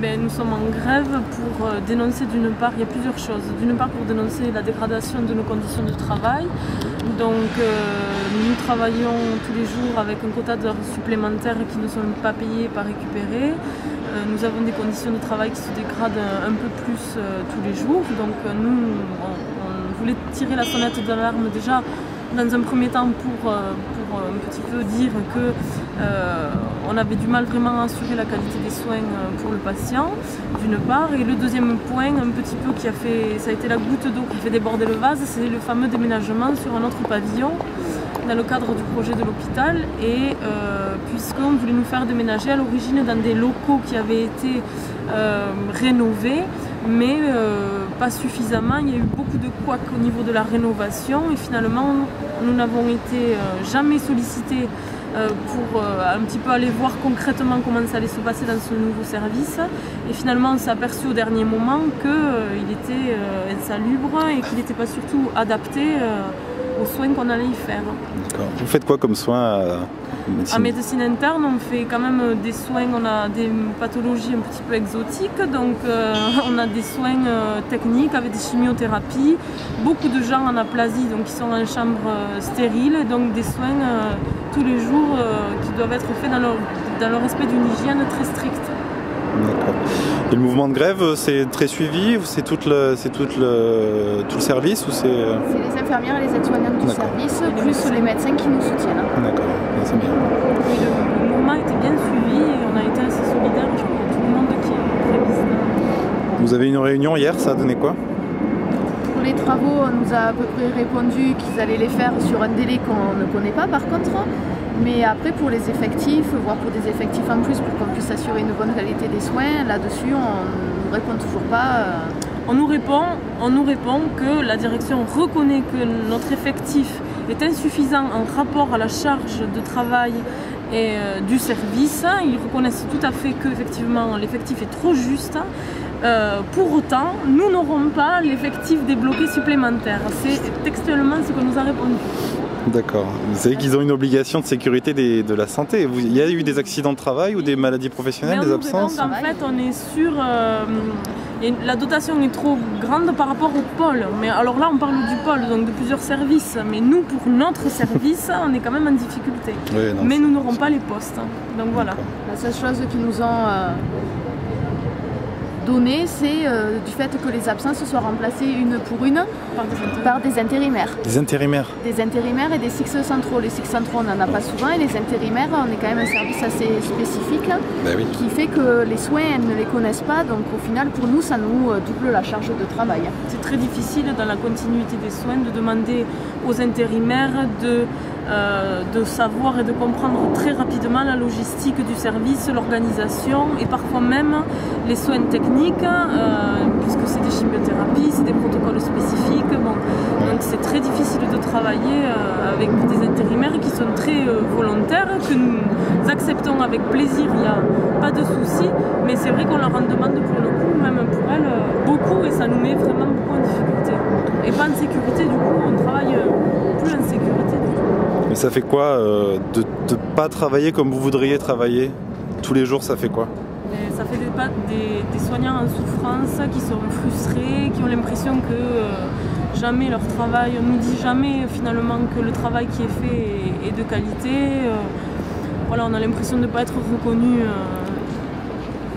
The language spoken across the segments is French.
ben, Nous sommes en grève pour euh, dénoncer d'une part, il y a plusieurs choses. D'une part pour dénoncer la dégradation de nos conditions de travail. Donc euh, nous travaillons tous les jours avec un quota d'heures supplémentaires qui ne sont pas payés, pas récupérés. Euh, nous avons des conditions de travail qui se dégradent un peu plus tous les jours. Donc nous, on, voulait tirer la sonnette d'alarme déjà dans un premier temps pour, pour un petit peu dire que on avait du mal vraiment à assurer la qualité des soins euh, pour le patient, d'une part. Et le deuxième point, un petit peu qui a fait, ça a été la goutte d'eau qui fait déborder le vase, c'est le fameux déménagement sur un autre pavillon dans le cadre du projet de l'hôpital. Et euh, puisqu'on voulait nous faire déménager à l'origine dans des locaux qui avaient été euh, rénovés, mais suffisamment. Il y a eu beaucoup de couacs au niveau de la rénovation et finalement, nous n'avons été jamais sollicités euh, pour euh, un petit peu aller voir concrètement comment ça allait se passer dans ce nouveau service. Et finalement, on s'est aperçu au dernier moment qu'il euh, était insalubre et qu'il n'était pas surtout adapté aux soins qu'on allait y faire. Vous faites quoi comme soins en médecine interne, on fait quand même des soins, on a des pathologies un petit peu exotiques, donc on a des soins techniques avec des chimiothérapies, beaucoup de gens en aplasie, donc qui sont en chambre stérile, donc des soins tous les jours euh, qui doivent être faits dans le, dans le respect d'une hygiène très stricte. D'accord. Et le mouvement de grève, c'est très suivi C'est tout le, c'est tout le, tout le service ou c'est... Euh c'est les infirmières et les aides-soignantes du service, plus les médecins qui nous soutiennent. D'accord, c'est bien. le, mouvement était bien suivi et on a été assez solidaires, je crois, tout le monde qui est. Vous avez une réunion hier, ça a donné quoi? Pour les travaux, on nous a à peu près répondu qu'ils allaient les faire sur un délai qu'on ne connaît pas par contre. Mais après, pour les effectifs, voire pour des effectifs en plus pour qu'on puisse assurer une bonne qualité des soins, là-dessus, on ne répond toujours pas. Euh. On nous, répond, on nous répond que la direction reconnaît que notre effectif est insuffisant en rapport à la charge de travail et euh, du service. Ils reconnaissent tout à fait que effectivement l'effectif est trop juste. Euh, pour autant, nous n'aurons pas l'effectif débloqué supplémentaire. C'est textuellement ce que nous a répondu. D'accord. Vous savez qu'ils ont une obligation de sécurité de la santé. Il y a eu des accidents de travail ou des maladies professionnelles, des absences En fait, on est sur. Euh, la dotation est trop grande par rapport au pôle. Mais alors là, on parle du pôle, donc de plusieurs services. Mais nous, pour notre service, on est quand même en difficulté. mais nous n'aurons pas les postes. Donc voilà. La seule chose qui nous ont. Euh, donné, c'est euh, du fait que les absences soient remplacées une pour une par des intérimaires. Des intérimaires Des intérimaires et des six centraux. Les six centraux, on n'en a pas souvent et les intérimaires, on est quand même un service assez spécifique ben qui fait que les soins, elles ne les connaissent pas. Donc au final, pour nous, ça nous euh, double la charge de travail. C'est très difficile dans la continuité des soins de demander aux intérimaires de euh, de savoir et de comprendre très rapidement la logistique du service, l'organisation et parfois même les soins techniques, euh, puisque c'est des chimiothérapies, c'est des protocoles spécifiques. donc c'est très difficile de travailler euh, avec des intérimaires qui sont très volontaires, que nous acceptons avec plaisir, il n'y a pas de souci, mais c'est vrai qu'on leur en demande pour le coup, même pour elles, beaucoup et ça nous met vraiment beaucoup en difficulté. Et pas en sécurité, du coup, on travaille plus en sécurité. Mais ça fait quoi euh, de ne pas travailler comme vous voudriez travailler Tous les jours, ça fait quoi? Ça fait des, des, soignants en souffrance qui sont frustrés, qui ont l'impression que euh, jamais leur travail, on nous dit jamais finalement que le travail qui est fait est, de qualité. Euh, voilà, on a l'impression de ne pas être reconnu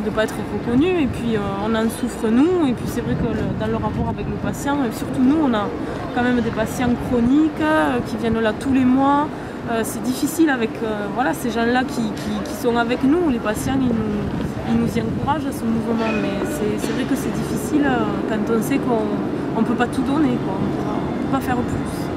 de pas être reconnu et puis on en souffre nous et puis c'est vrai que dans le rapport avec le patient et surtout nous on a quand même des patients chroniques euh, qui viennent là tous les mois. Euh, c'est difficile avec euh, voilà, ces gens-là qui, sont avec nous. Les patients, ils nous, nous y encouragent à ce mouvement. Mais c'est vrai que c'est difficile quand on sait qu'on ne peut pas tout donner. On ne peut pas faire plus.